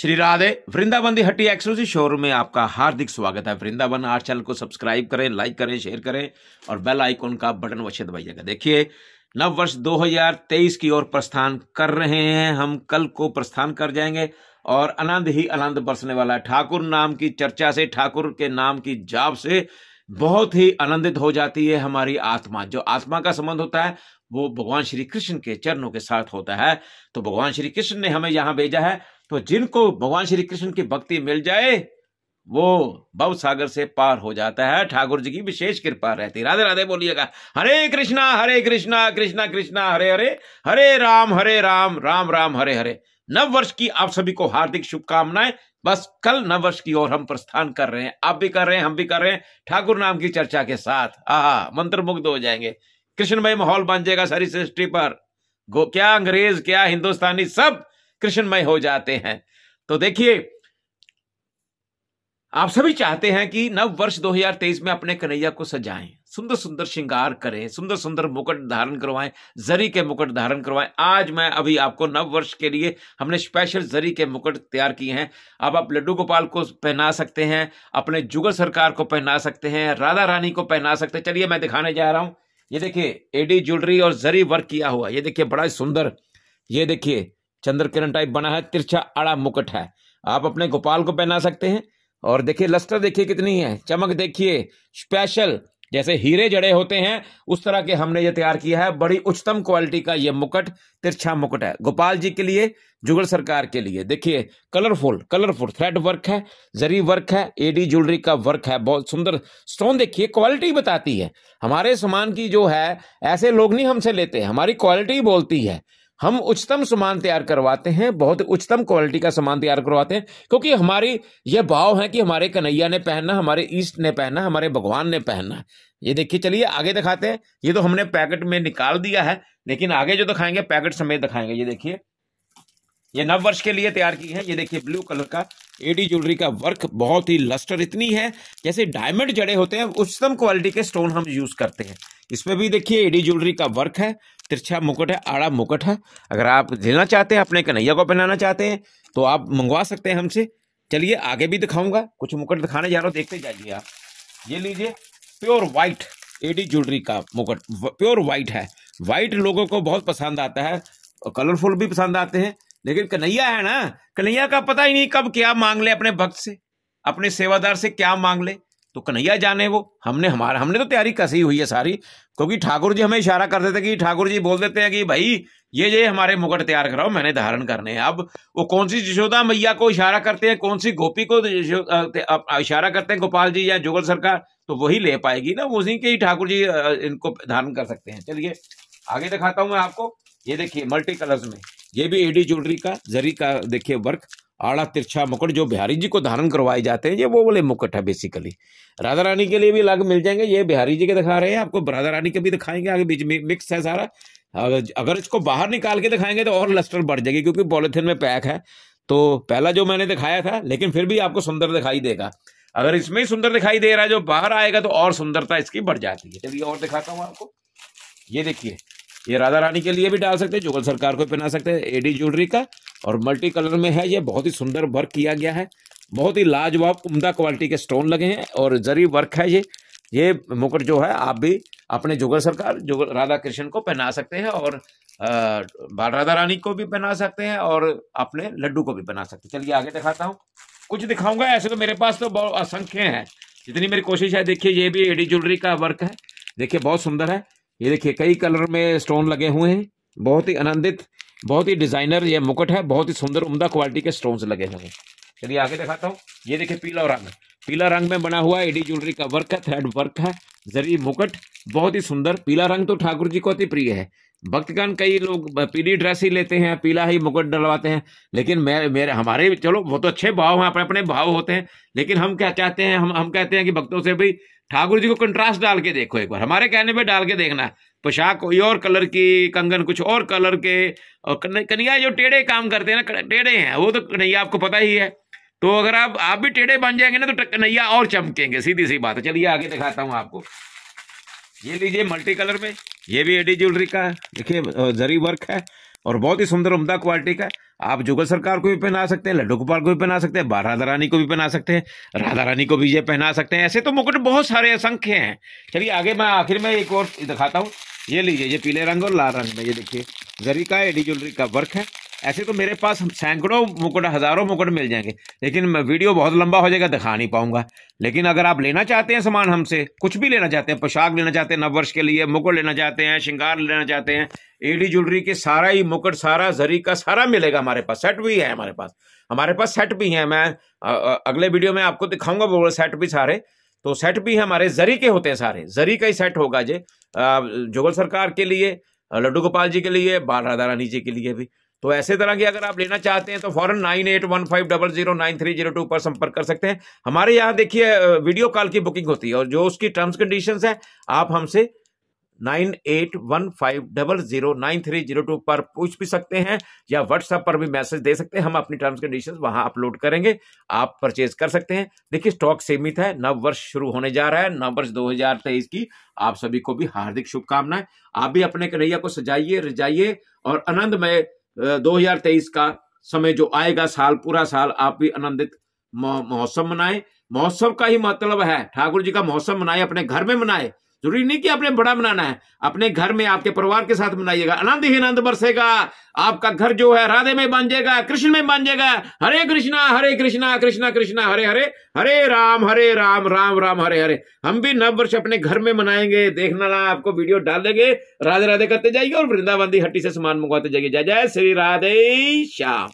Shri Radhe, Vrindavan Di Hatti exclusive showroom में आपका हार्दिक स्वागत है। वृंदावन आर्ट चैनल को सब्सक्राइब करें लाइक करें शेयर करें और बेल आइकॉन का बटन अवश्य दबाइएगा। देखिए, नव वर्ष 2023 की ओर प्रस्थान कर रहे हैं। हम कल को प्रस्थान कर जाएँगे और आनंद ही आनंद बरसने वाला है। ठाकुर नाम की चर्चा से, ठाकुर के नाम की जाप से बहुत ही आनंदित हो जाती है हमारी आत्मा। जो आत्मा का संबंध होता है, वो भगवान श्री कृष्ण के चरणों के साथ होता है। तो भगवान श्री कृष्ण ने हमें यहाँ भेजा है। तो जिनको भगवान श्री कृष्ण की भक्ति मिल जाए, वो भव सागर से पार हो जाता है। ठाकुर जी की विशेष कृपा रहती। राधे राधे बोलिएगा, हरे कृष्णा हरे कृष्णा कृष्णा कृष्णा, हरे हरे हरे राम हरे राम राम राम, हरे हरे। नव वर्ष की आप सभी को हार्दिक शुभकामनाएँ। बस कल नव वर्ष की ओर हम प्रस्थान कर रहे हैं। आप भी कर रहे हैं, हम भी कर रहे हैं। ठाकुर नाम की चर्चा के साथ। आहा मंत्र मुग्ध हो जाएँगे। कृष्णमय माहौल बन जाएगा सारी सृष्टि पर। गो, क्या अंग्रेज़, क्या हिंदुस्तानी सब कृष्णमय हो जाते हैं। तो देखिए, आप सभी चाहते हैं कि नव वर्ष 2023 में अपने कन्हैया को सजाएँ सुंदर सुंदर श्रृंगार करें सुंदर सुंदर मुकुट धारण करवाएँ, जरी के मुकुट धारण करवाएँ। आज मैं अभी आपको नव वर्ष के लिए हमने स्पेशल जरी के मुकुट तैयार किए हैं। अब आप लड्डू गोपाल को पहना सकते हैं, अपने जुगल सरकार को पहना सकते हैं, राधा रानी को पहना सकते हैं। चलिए मैं दिखाने जा रहा हूँ। ये देखिए, एडी ज्वेलरी और जरी वर्क किया हुआ ये देखिए, बड़ा सुंदर। ये देखिए चंद्र किरण टाइप बना है, तिरछा आड़ा मुकुट है। आप अपने गोपाल को पहना सकते हैं। और देखिए, लस्टर देखिए कितनी है। चमक देखिए स्पेशल जैसे हीरे जड़े होते हैं, उस तरह के हमने ये तैयार किया है। बड़ी उच्चतम क्वालिटी का ये मुकुट, तिरछा मुकुट है। गोपाल जी के लिए, जुगल सरकार के लिए। देखिए कलरफुल कलरफुल थ्रेड वर्क है, जरी वर्क है एडी ज्वेलरी का वर्क है। बहुत सुंदर स्टोन देखिए क्वालिटी बताती है। हमारे सामान की जो है, ऐसे लोग नहीं हमसे लेते। हमारी क्वालिटी बोलती है। हम उच्चतम सामान तैयार करवाते हैं, बहुत उच्चतम क्वालिटी का सामान तैयार करवाते हैं, क्योंकि हमारी यह भाव है कि हमारे कन्हैया ने पहनना, हमारे ईस्ट ने पहनना, हमारे भगवान ने पहनना ये देखिए, चलिए आगे दिखाते हैं। ये तो हमने पैकेट में निकाल दिया है, लेकिन आगे जो दिखाएँगे पैकेट समेत दिखाएँगे। ये देखिए, ये नव वर्ष के लिए तैयार की है। ये देखिए ब्लू कलर का एडी ज्वेलरी का वर्क बहुत ही लस्टर इतनी है, जैसे डायमंड जड़े होते हैं, उच्चतम क्वालिटी के स्टोन हम यूज़ करते हैं। इसमें भी देखिए एडी ज्वेलरी का वर्क है, तिरछा मुकुट है, आड़ा मुकुट है। अगर आप लेना चाहते हैं, अपने कन्हैया को पहनाना चाहते हैं तो आप मंगवा सकते हैं हमसे। चलिए आगे भी दिखाऊँगा, कुछ मुकुट दिखाने जा रहा हूँ, देखते जाइए आप। ये लीजिए, प्योर व्हाइट एडी ज्वेलरी का मुकुट प्योर व्हाइट है। व्हाइट लोगों को बहुत पसंद आता है, और कलरफुल भी पसंद आते हैं। लेकिन कन्हैया है ना, कन्हैया का पता ही नहीं कब क्या मांग ले अपने भक्त से, अपने सेवादार से क्या मांग ले। तो कन्हैया जाने वो। हमने हमारा, हमने तो तैयारी कसी हुई है सारी। क्योंकि ठाकुर जी हमें इशारा कर देते कि ठाकुर जी बोल देते हैं कि भाई, ये ये हमारे मुकुट तैयार कराओ, मैंने धारण करने हैं। अब वो कौन सी यशोदा मैया को इशारा करते हैं, कौन सी गोपी को इशारा करते हैं, गोपाल जी या जुगल सरकार तो वही ले पाएगी ना, उसी के ही ठाकुर जी इनको धारण कर सकते हैं। चलिए, आगे दिखाता हूँ मैं आपको। ये देखिए मल्टी कलर्स में। ये भी एडी ज्वेलरी का, जरी का, देखिए, वर्क। आड़ा तिरछा मुकुट जो बिहारी जी को धारण करवाए जाते हैं, ये वो वाले मुकुट है बेसिकली राधा रानी के लिए भी अलग मिल जाएँगे, ये बिहारी जी के दिखा रहे हैं, आपको राधा रानी के भी दिखाएँगे, आगे बीच में मिक्स है सारा। अगर इसको बाहर निकाल के दिखाएँगे तो और लस्टर बढ़ जाएगी, क्योंकि पॉलिथिन में पैक है। तो पहला जो मैंने दिखाया था, लेकिन फिर भी आपको सुंदर दिखाई देगा। अगर इसमें ही सुंदर दिखाई दे रहा है, जो बाहर आएगा तो और सुंदरता इसकी बढ़ जाती है। चलिए और दिखाता हूँ आपको। ये देखिए, ये राधा रानी के लिए भी डाल सकते हैं, जुगल सरकार को पहना सकते हैं एडी ज्वेलरी का। और मल्टी कलर में है, ये बहुत ही सुंदर वर्क किया गया है। बहुत ही लाजवाब, उम्दा क्वालिटी के स्टोन लगे हैं और जरी वर्क है ये। ये मुकुट जो है, आप भी अपने जुगल सरकार, जुगल राधा कृष्ण को पहना सकते हैं और राधा रानी को भी पहना सकते हैं और अपने लड्डू को भी पहना सकते हैं। चलिए आगे दिखाता हूँ। कुछ दिखाऊँगा, ऐसे तो मेरे पास तो बहुत असंख्य हैं। जितनी मेरी कोशिश है, देखिए, ये भी एडी ज्वेलरी का वर्क है। देखिए, बहुत सुंदर है। ये देखिए, कई कलर में स्टोन लगे हुए हैं। बहुत ही आनंदित बहुत ही डिज़ाइनर ये मुकुट है, बहुत ही सुंदर उमदा क्वालिटी के स्टोन्स लगे हैं चलिए आगे दिखाता हूँ। ये देखिए पीला रंग। पीला रंग में बना हुआ एडी ज्वेलरी का वर्क है थ्रेड वर्क है, जरी मुकुट, बहुत ही सुंदर। पीला रंग तो ठाकुर जी को अति प्रिय है। भक्तगण कई लोग पीली ड्रेस ही लेते हैं, पीला ही मुकुट डलवाते हैं, लेकिन मेरे मेरे, हमारे, चलो, वो तो अच्छे भाव हैं, अपने अपने भाव होते हैं, लेकिन हम क्या चाहते हैं, हम हम कहते हैं कि भक्तों से भाई ठाकुर जी को कंट्रास्ट डाल के देखो एक बार, हमारे कहने पे डाल के देखना। पोशाक कोई और कलर की, कंगन कुछ और कलर के, और कन्हैया जो टेढ़े काम करते हैं ना टेढ़े हैं, वो तो कन्हैया आपको पता ही है। तो अगर आप आप भी टेढ़े बन जाएँगे ना तो कन्हैया और चमकेंगे सीधी सी बात है। चलिए आगे दिखाता हूँ आपको। ये लीजिए मल्टी कलर में, ये भी एडी ज्वेलरी का देखिए जरी वर्क है। और बहुत ही सुंदर उमदा क्वालिटी का आप जुगल सरकार को भी पहना सकते हैं, लड्डू गोपाल को भी पहना सकते हैं राधा रानी को भी पहना सकते हैं, राधा रानी को भी ये पहना सकते हैं। ऐसे तो मुकुट बहुत सारे असंख्य हैं। चलिए, आगे मैं आखिर में एक और दिखाता हूँ। ये लीजिए, ये पीले रंग और लाल रंग में, ये देखिए। जरी का, एडी ज्वेलरी का वर्क है। ऐसे तो मेरे पास सैकड़ों मुकुट, हज़ारों मुकुट मिल जाएँगे, लेकिन वीडियो बहुत लंबा हो जाएगा, दिखा नहीं पाऊँगा। लेकिन अगर आप लेना चाहते हैं सामान हमसे, कुछ भी लेना चाहते हैं, पोशाक लेना चाहते हैं, नववर्ष के लिए मुकुट लेना चाहते हैं, श्रृंगार लेना चाहते हैं, एडी ज्वेलरी के सारा ही मुकुट, सारा जरी का सारा मिलेगा हमारे पास, सेट भी है हमारे पास। हमारे पास सेट भी है, मैं अगले वीडियो में आपको दिखाऊँगा वो सेट भी सारे। तो सेट भी हमारे जरी के होते हैं सारे, जरी का ही सेट होगा जे जुगल सरकार के लिए, लड्डू गोपाल जी के लिए, बाल राधा रानी जी के लिए भी। तो ऐसे तरह की अगर आप लेना चाहते हैं तो फॉरन nine eight one five double zero nine three zero two पर संपर्क कर सकते हैं। हमारे यहाँ देखिए वीडियो कॉल की बुकिंग होती है और जो उसकी टर्म्स कंडीशंस है, आप हमसे nine eight one five double zero nine three zero two पर पूछ भी सकते हैं या व्हाट्सएप पर भी मैसेज दे सकते हैं। हम अपनी टर्म्स कंडीशन वहाँ अपलोड करेंगे, आप परचेज कर सकते हैं। देखिए स्टॉक सीमित है, नव वर्ष शुरू होने जा रहा है, नव वर्ष दो हज़ार तेईस की। आप सभी को भी हार्दिक शुभकामनाएँ। आप भी अपने कन्हैया को सजाइए, रजाइए और आनंदमय दो हज़ार तेईस का समय जो आएगा, साल, पूरा साल आप भी आनंदित महोत्सव मनाए। महोत्सव का ही मतलब है, ठाकुर जी का महोत्सव मनाए, अपने घर में मनाए। ज़रूरी नहीं कि आपने बड़ा मनाना है। अपने घर में, आपके परिवार के साथ मनाइएगा। आनंद ही आनंद बरसेगा। आपका घर जो है, राधे में बन जाएगा, कृष्ण में बन जाएगा। हरे कृष्णा हरे कृष्णा कृष्णा कृष्णा, हरे हरे हरे राम हरे राम राम राम, हरे हरे। हम भी नव वर्ष अपने घर में मनाएँगे। देखना ना, आपको वीडियो डाल देंगे। राधे राधे करते जाइए और वृंदावन हट्टी से सामान मंगवाते जाइए। जय जय श्री राधे, श्याम।